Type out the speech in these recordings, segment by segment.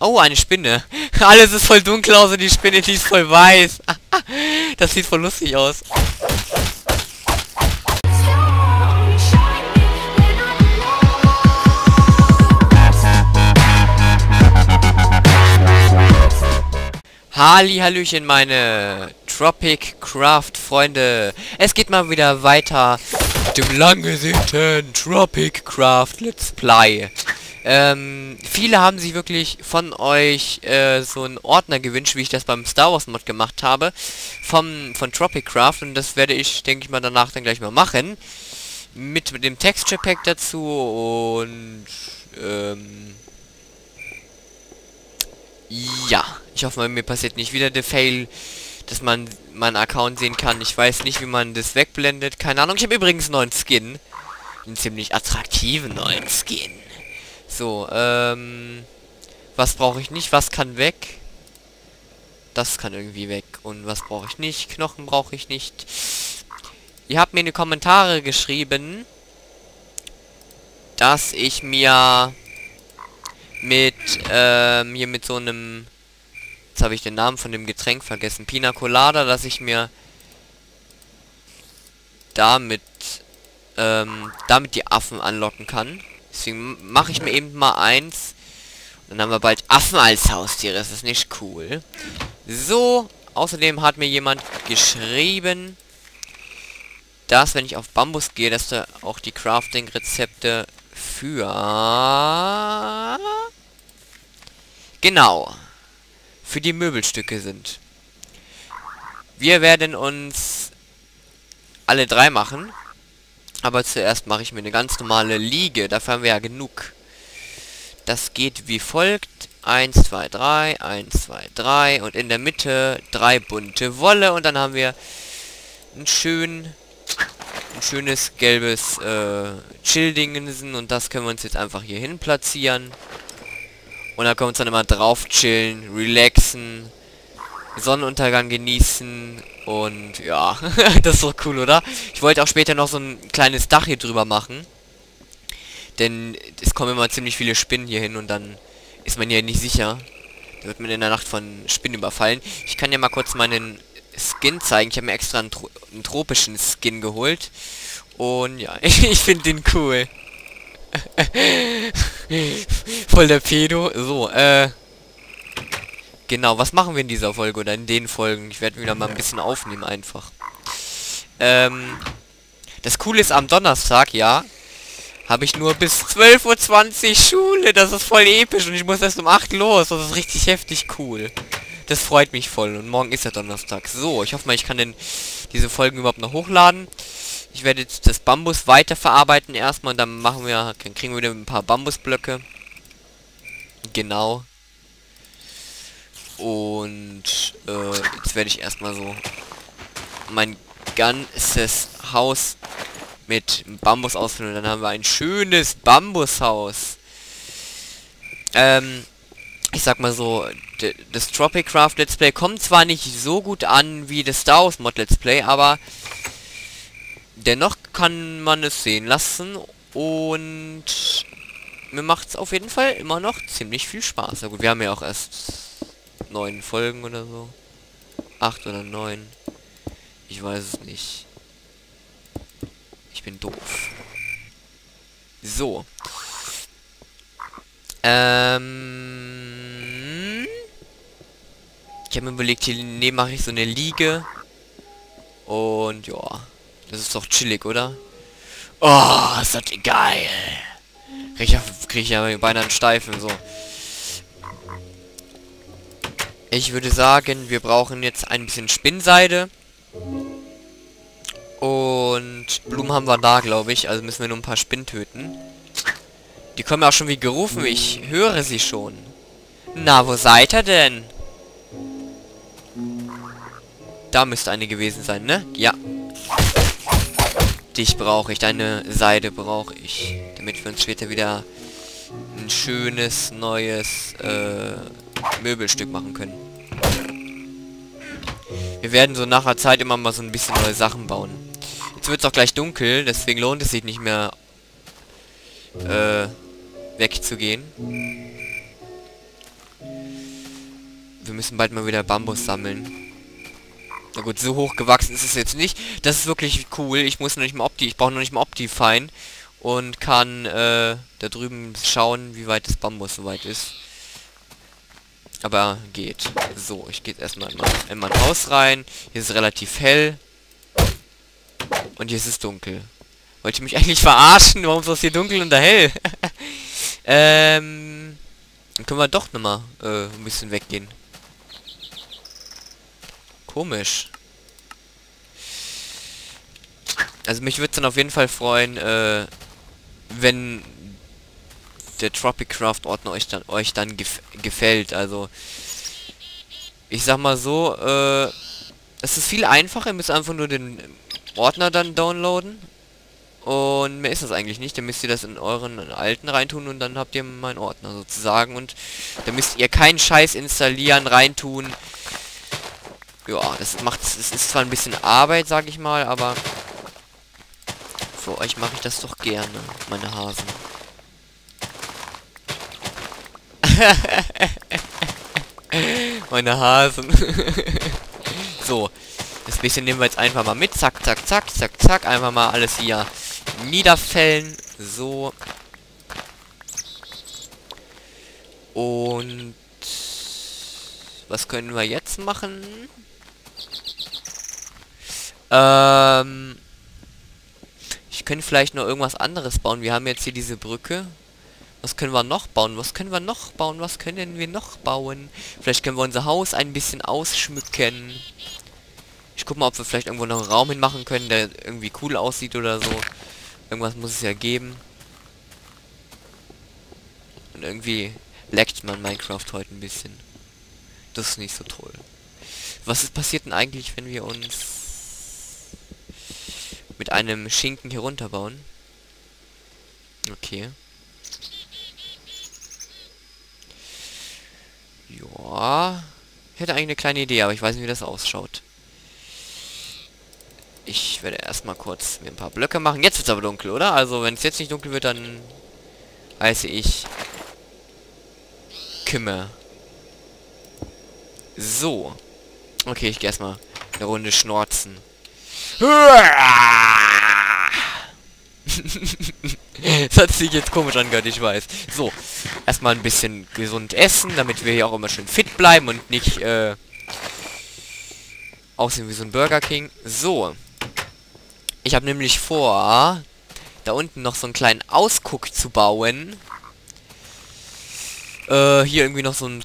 Oh, eine Spinne. Alles ist voll dunkel, außer die Spinne, die ist voll weiß. das sieht voll lustig aus. Halli, Hallöchen, meine Tropic Craft Freunde. Es geht mal wieder weiter mit dem lang Tropic Craft Let's Play. Ähm, viele haben sich wirklich von euch äh, so einen Ordner gewünscht, wie ich das beim Star Wars Mod gemacht habe, vom, von Tropic Craft und das werde ich, denke ich mal, danach dann gleich mal machen. Mit, mit dem Texture Pack dazu und ähm, ja, ich hoffe mir passiert nicht wieder der Fail, dass man meinen Account sehen kann. Ich weiß nicht, wie man das wegblendet. Keine Ahnung. Ich habe übrigens neuen Skin. Einen ziemlich attraktiven neuen Skin. So, ähm... Was brauche ich nicht? Was kann weg? Das kann irgendwie weg. Und was brauche ich nicht? Knochen brauche ich nicht. Ihr habt mir in die Kommentare geschrieben, dass ich mir mit, ähm, hier mit so einem, jetzt habe ich den Namen von dem Getränk vergessen, Pina Colada, dass ich mir damit, ähm, damit die Affen anlocken kann. Deswegen mache ich mir eben mal eins. Dann haben wir bald Affen als Haustiere. Das ist nicht cool. So, außerdem hat mir jemand geschrieben, dass, wenn ich auf Bambus gehe, dass da auch die Crafting-Rezepte für... Genau. Für die Möbelstücke sind. Wir werden uns alle drei machen. Aber zuerst mache ich mir eine ganz normale Liege. Dafür haben wir ja genug. Das geht wie folgt. 1, 2, 3, 1, 2, 3 und in der Mitte drei bunte Wolle und dann haben wir ein schön ein schönes gelbes äh, Chill-Dingensen und das können wir uns jetzt einfach hier hin platzieren. Und da können wir uns dann immer drauf chillen, relaxen, Sonnenuntergang genießen und ja, das ist doch cool, oder? Ich wollte auch später noch so ein kleines Dach hier drüber machen. Denn es kommen immer ziemlich viele Spinnen hier hin und dann ist man hier nicht sicher. Da wird man in der Nacht von Spinnen überfallen. Ich kann ja mal kurz meinen Skin zeigen. Ich habe mir extra einen, Tro einen, tropischen Skin geholt. Und ja, ich finde den cool. Voll der Pedo. So, äh... Genau, was machen wir in dieser Folge oder in den Folgen? Ich werde wieder mal ein bisschen aufnehmen einfach. Ähm, das Coole ist, am Donnerstag, ja, habe ich nur bis 12.20 Uhr Schule. Das ist voll episch und ich muss erst um 8 los. Das ist richtig heftig cool. Das freut mich voll. Und morgen ist ja Donnerstag. So, ich hoffe mal, ich kann denn diese Folgen überhaupt noch hochladen. Ich werde jetzt das Bambus weiterverarbeiten erstmal und dann machen wir, dann kriegen wir wieder ein paar Bambusblöcke. Genau. Und äh, jetzt werde ich erstmal so mein ganzes Haus mit Bambus ausfüllen. Dann haben wir ein schönes Bambushaus. Ähm, ich sag mal so, das Tropic Craft Let's Play kommt zwar nicht so gut an wie das Star Wars Mod Let's Play, aber dennoch kann man es sehen lassen und mir macht es auf jeden Fall immer noch ziemlich viel Spaß. Na gut, wir haben ja auch erst neun Folgen oder so. Acht oder neun. Ich weiß es nicht. Ich bin doof. So. Ähm. Ich habe mir überlegt, hier neben mache ich so eine Liege. Und ja. Das ist doch chillig, oder? Oh, ist das geil. Krieg ich krieg ich ja beinahe einen Steifen, so. Ich würde sagen, wir brauchen jetzt ein bisschen Spinnseide. Und Blumen haben wir da, glaube ich. Also müssen wir nur ein paar Spinnen töten. Die kommen auch schon wie gerufen. Ich höre sie schon. Na, wo seid ihr denn? Da müsste eine gewesen sein, ne? Ja. Dich brauche ich. Deine Seide brauche ich. Damit wir uns später wieder ein schönes, neues, äh Möbelstück machen können. Wir werden so nach der Zeit immer mal so ein bisschen neue Sachen bauen. Jetzt wird es auch gleich dunkel, deswegen lohnt es sich nicht mehr äh, wegzugehen. wir müssen bald mal wieder Bambus sammeln. Na gut, so hoch gewachsen ist es jetzt nicht. Das ist wirklich cool. Ich muss noch nicht mal Opti, ich brauche noch nicht mal Optifine und kann äh, da drüben schauen, wie weit das Bambus soweit ist. Aber geht. So, ich gehe erstmal in mein, in mein Haus rein. Hier ist relativ hell. Und hier ist es dunkel. Wollte mich eigentlich verarschen? Warum ist das hier dunkel und da hell? ähm... Dann können wir doch nochmal äh, ein bisschen weggehen. Komisch. Also mich würde es dann auf jeden Fall freuen, äh, wenn der Tropicraft Ordner euch dann euch dann gef gefällt. Also ich sag mal so, äh, es ist viel einfacher, ihr müsst einfach nur den Ordner dann downloaden. Und mehr ist das eigentlich nicht. Dann müsst ihr das in euren alten reintun und dann habt ihr meinen Ordner sozusagen. Und dann müsst ihr keinen Scheiß installieren, reintun. Ja, das macht es ist zwar ein bisschen Arbeit, sag ich mal, aber für euch mache ich das doch gerne, meine Hasen. meine Hasen. so, das bisschen nehmen wir jetzt einfach mal mit. Zack, zack, zack, zack, zack. Einfach mal alles hier niederfällen. So. Und was können wir jetzt machen? Ähm, ich könnte vielleicht noch irgendwas anderes bauen. Wir haben jetzt hier diese Brücke. Was können wir noch bauen? Was können wir noch bauen? Was können wir noch bauen? Vielleicht können wir unser Haus ein bisschen ausschmücken. Ich guck mal, ob wir vielleicht irgendwo noch einen Raum hinmachen können, der irgendwie cool aussieht oder so. Irgendwas muss es ja geben. Und irgendwie leckt man Minecraft heute ein bisschen. Das ist nicht so toll. Was ist passiert denn eigentlich, wenn wir uns mit einem Schinken hier runterbauen. Okay. Ja. Ich hätte eigentlich eine kleine Idee, aber ich weiß nicht, wie das ausschaut. Ich werde erstmal kurz mir ein paar Blöcke machen. Jetzt wird aber dunkel, oder? Also, wenn es jetzt nicht dunkel wird, dann heiße ich Kümme. So. Okay, ich gehe erstmal eine Runde schnorzen. das hat sich jetzt komisch angehört, ich weiß. So, erstmal ein bisschen gesund essen, damit wir hier auch immer schön fit bleiben und nicht äh, aussehen wie so ein Burger King. So. Ich habe nämlich vor, da unten noch so einen kleinen Ausguck zu bauen. Äh, hier irgendwie noch so einen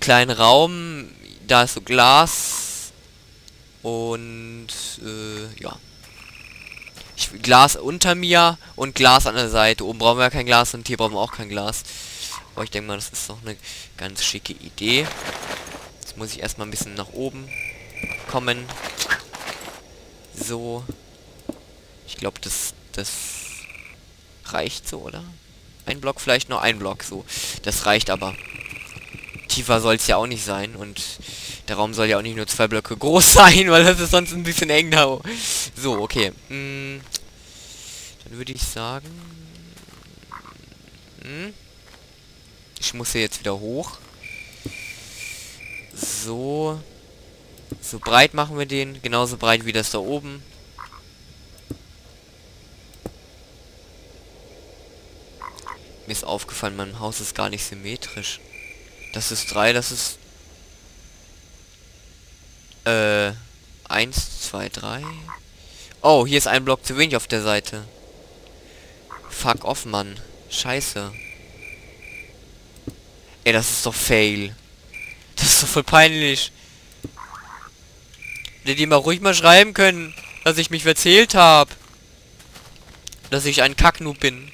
kleinen Raum. Da ist so Glas. Und, äh, ja. Glas unter mir und Glas an der Seite. Oben brauchen wir ja kein Glas und hier brauchen wir auch kein Glas. Aber ich denke mal, das ist doch eine ganz schicke Idee. Jetzt muss ich erstmal ein bisschen nach oben kommen. So. Ich glaube, das, das reicht so, oder? Ein Block vielleicht nur ein Block, so. Das reicht aber. Tiefer soll es ja auch nicht sein und der Raum soll ja auch nicht nur zwei Blöcke groß sein, weil das ist sonst ein bisschen eng da. So, okay. Hm. Dann würde ich sagen... Hm. Ich muss hier jetzt wieder hoch. So. So breit machen wir den. Genauso breit wie das da oben. Mir ist aufgefallen, mein Haus ist gar nicht symmetrisch. Das ist drei, das ist äh, 1, 2, 3. Oh, hier ist ein Block zu wenig auf der Seite. Fuck off, Mann. Scheiße. Ey, das ist doch fail. Das ist doch voll peinlich. Hätte die mal ruhig mal schreiben können, dass ich mich verzählt habe. Dass ich ein Kacknoob bin.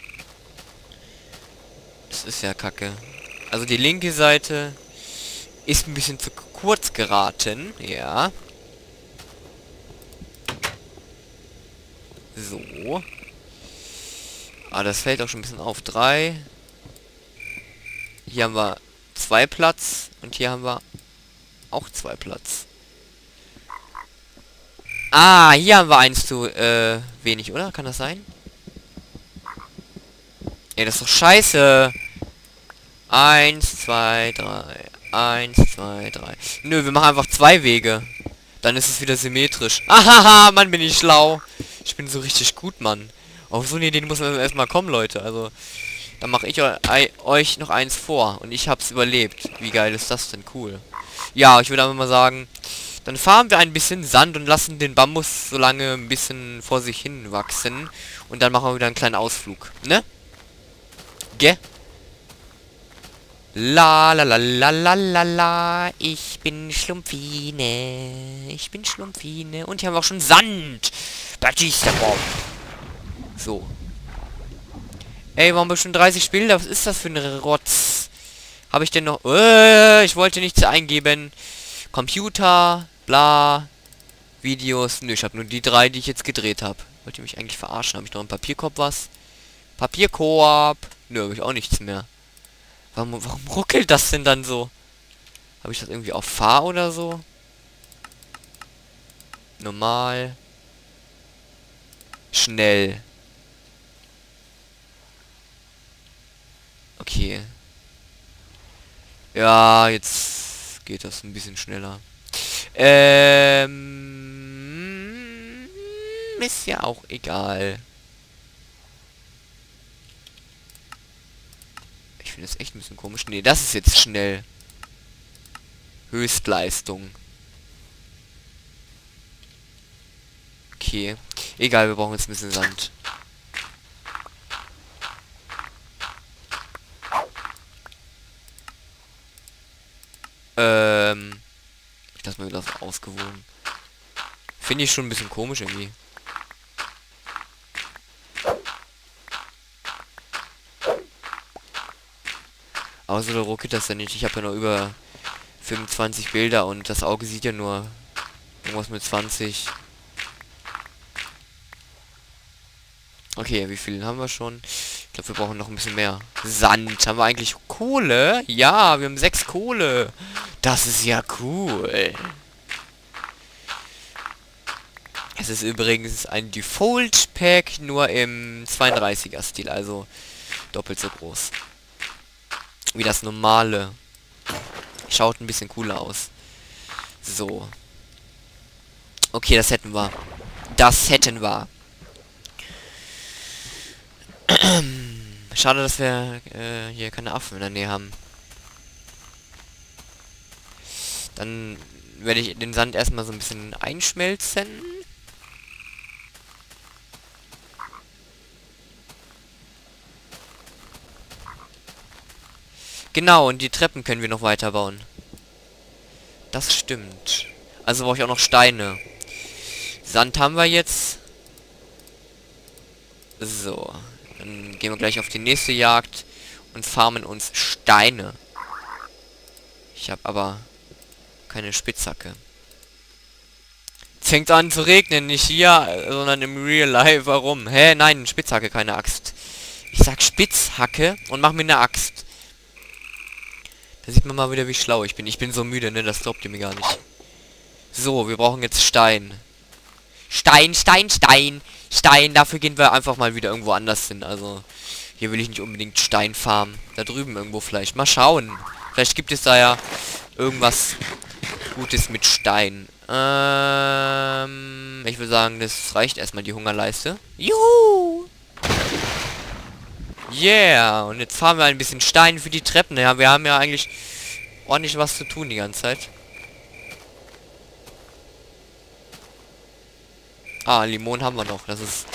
Das ist ja kacke. Also die linke Seite ist ein bisschen zu kurz geraten. Ja. So. Ah, das fällt auch schon ein bisschen auf. Drei. Hier haben wir zwei Platz. Und hier haben wir auch zwei Platz. Ah, hier haben wir eins zu äh, wenig, oder? Kann das sein? Ey, das ist doch scheiße. Eins, zwei, drei. Eins, zwei, drei. Nö, wir machen einfach zwei Wege. Dann ist es wieder symmetrisch. Ahaha, Mann, bin ich schlau. Ich bin so richtig gut, Mann. Auf so eine Idee muss man erstmal kommen, Leute. Also, dann mache ich euch noch eins vor. Und ich hab's überlebt. Wie geil ist das denn? Cool. Ja, ich würde einfach mal sagen, dann fahren wir ein bisschen Sand und lassen den Bambus so lange ein bisschen vor sich hin wachsen. Und dann machen wir wieder einen kleinen Ausflug. Ne? Gell? La la la la la la la. Ich bin Schlumpfine. Ich bin Schlumpfine. Und hier haben wir auch schon Sand. Batista Bomb. So. Ey, warum schon 30 Bilder? Was ist das für ein Rotz? Habe ich denn noch... Äh, ich wollte nichts eingeben. Computer, bla, Videos. Nö, ich habe nur die drei, die ich jetzt gedreht habe. Wollt mich eigentlich verarschen? Habe ich noch im Papierkorb was? Papierkorb. Nö, habe ich auch nichts mehr. Warum, warum ruckelt das denn dann so? Habe ich das irgendwie auf Fahr oder so? Normal. Schnell. Okay. Ja, jetzt geht das ein bisschen schneller. Ähm, ist ja auch egal. Ich finde das echt ein bisschen komisch. Nee, das ist jetzt schnell. Höchstleistung. Okay. Egal, wir brauchen jetzt ein bisschen Sand. Ähm. Ich lasse mal wieder das ausgewogen. Finde ich schon ein bisschen komisch irgendwie. Aber so ruckelt das ja nicht. Ich habe ja nur über 25 Bilder und das Auge sieht ja nur irgendwas mit 20. Okay, wie viel haben wir schon? Ich glaube, wir brauchen noch ein bisschen mehr. Sand. Haben wir eigentlich Kohle? Ja, wir haben sechs Kohle. Das ist ja cool. Es ist übrigens ein Default Pack, nur im 32er Stil, also doppelt so groß. Wie das normale. Schaut ein bisschen cooler aus. So. Okay, das hätten wir. Das hätten wir. Schade, dass wir äh, hier keine Affen in der Nähe haben. Dann werde ich den Sand erstmal so ein bisschen einschmelzen. Genau, und die Treppen können wir noch weiter bauen. Das stimmt. Also brauche ich auch noch Steine. Sand haben wir jetzt. So. Dann gehen wir gleich auf die nächste Jagd und farmen uns Steine. Ich habe aber keine Spitzhacke. Fängt an zu regnen, nicht hier, sondern im Real Life. Warum? Hä? Nein, Spitzhacke, keine Axt. Ich sag Spitzhacke und mach mir eine Axt. Da sieht man mal wieder, wie schlau ich bin. Ich bin so müde, ne? Das glaubt ihr mir gar nicht. So, wir brauchen jetzt Stein. Stein, Stein, Stein. Stein, dafür gehen wir einfach mal wieder irgendwo anders hin. Also, hier will ich nicht unbedingt Stein farmen. Da drüben irgendwo vielleicht. Mal schauen. Vielleicht gibt es da ja irgendwas Gutes mit Stein. Ähm, ich würde sagen, das reicht erstmal die Hungerleiste. Juhu! Yeah! Und jetzt fahren wir ein bisschen Stein für die Treppen. Ja, wir haben ja eigentlich ordentlich was zu tun die ganze Zeit. Ah, Limon haben wir noch. Das ist...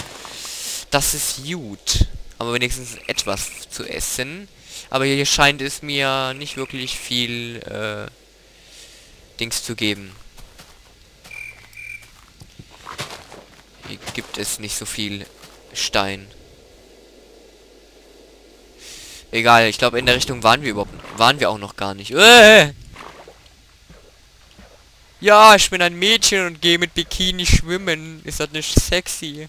Das ist gut. Aber wenigstens etwas zu essen. Aber hier scheint es mir nicht wirklich viel, äh, Dings zu geben. Hier gibt es nicht so viel Stein. Egal, ich glaube in der Richtung waren wir überhaupt waren wir auch noch gar nicht. Äh! Ja, ich bin ein Mädchen und gehe mit Bikini schwimmen. Ist das nicht sexy?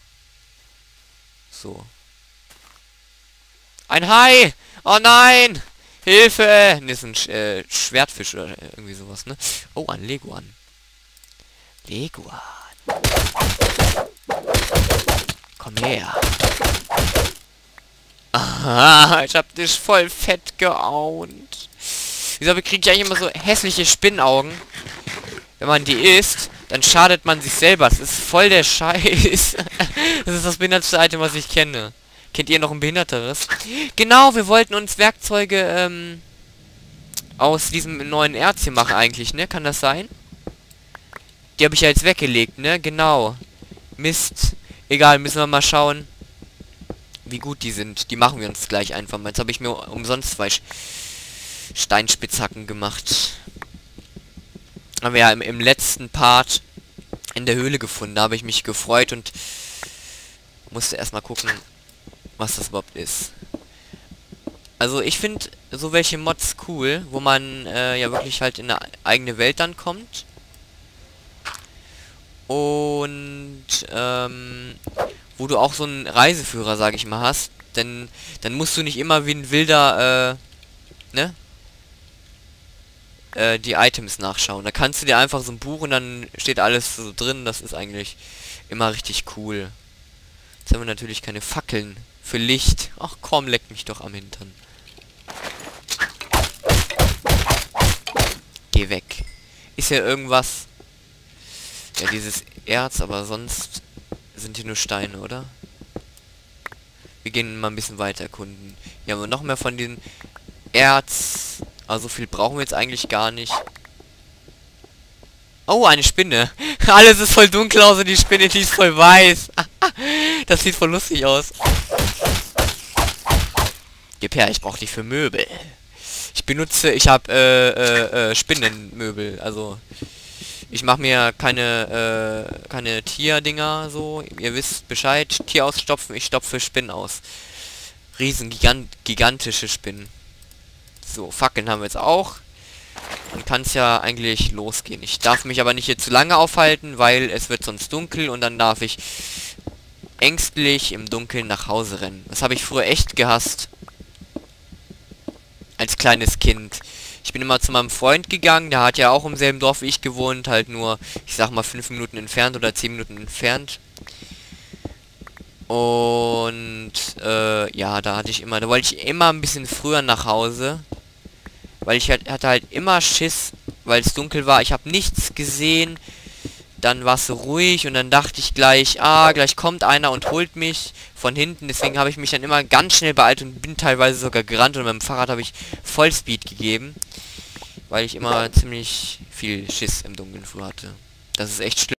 So. Ein Hai! Oh nein! Hilfe! Ne, ist ein Sch äh, Schwertfisch oder irgendwie sowas, ne? Oh, ein Leguan. Leguan. Komm her. Aha, ich hab dich voll fett geaunt. Wieso kriege ich eigentlich immer so hässliche Spinnaugen? Wenn man die isst, dann schadet man sich selber. Das ist voll der Scheiß. das ist das behindertste Item, was ich kenne. Kennt ihr noch ein behinderteres? Genau, wir wollten uns Werkzeuge ähm, aus diesem neuen Erz hier machen eigentlich, ne? Kann das sein? Die habe ich ja jetzt weggelegt, ne? Genau. Mist. Egal, müssen wir mal schauen, wie gut die sind. Die machen wir uns gleich einfach mal. Jetzt habe ich mir umsonst zwei Steinspitzhacken gemacht. Haben wir ja im, im letzten Part in der Höhle gefunden. Da habe ich mich gefreut und musste erstmal gucken, was das überhaupt ist. Also ich finde so welche Mods cool, wo man äh, ja wirklich halt in eine eigene Welt dann kommt. Und ähm, wo du auch so einen Reiseführer, sag ich mal, hast. Denn dann musst du nicht immer wie ein wilder, äh, ne? Äh, die Items nachschauen. Da kannst du dir einfach so ein Buch und dann steht alles so drin. Das ist eigentlich immer richtig cool. Jetzt haben wir natürlich keine Fackeln für Licht. Ach komm, leck mich doch am Hintern. Geh weg. Ist ja irgendwas... Ja, dieses Erz, aber sonst sind hier nur Steine, oder? Wir gehen mal ein bisschen weiter erkunden. Hier haben wir noch mehr von den Erz. Also viel brauchen wir jetzt eigentlich gar nicht. Oh, eine Spinne. Alles ist voll dunkel, außer die Spinne, die ist voll weiß. Das sieht voll lustig aus. Gib her, ich brauche die für Möbel. Ich benutze, ich habe äh, äh, äh, Spinnenmöbel, also ich mache mir keine, äh, keine Tierdinger so. Ihr wisst Bescheid. Tier ausstopfen, ich stopfe Spinnen aus. Riesen, gigant gigantische Spinnen. So, Fackeln haben wir jetzt auch. Dann kann es ja eigentlich losgehen. Ich darf mich aber nicht hier zu lange aufhalten, weil es wird sonst dunkel und dann darf ich ängstlich im Dunkeln nach Hause rennen. Das habe ich früher echt gehasst. Als kleines Kind. Ich bin immer zu meinem Freund gegangen, der hat ja auch im selben Dorf wie ich gewohnt, halt nur, ich sag mal, fünf Minuten entfernt oder zehn Minuten entfernt. Und, äh, ja, da hatte ich immer, da wollte ich immer ein bisschen früher nach Hause. Weil ich halt, hatte halt immer Schiss, weil es dunkel war. Ich habe nichts gesehen. Dann war es so ruhig und dann dachte ich gleich, ah, gleich kommt einer und holt mich von hinten. Deswegen habe ich mich dann immer ganz schnell beeilt und bin teilweise sogar gerannt und mit dem Fahrrad habe ich Vollspeed gegeben. Weil ich immer ziemlich viel Schiss im Dunkeln früh hatte. Das ist echt schlimm.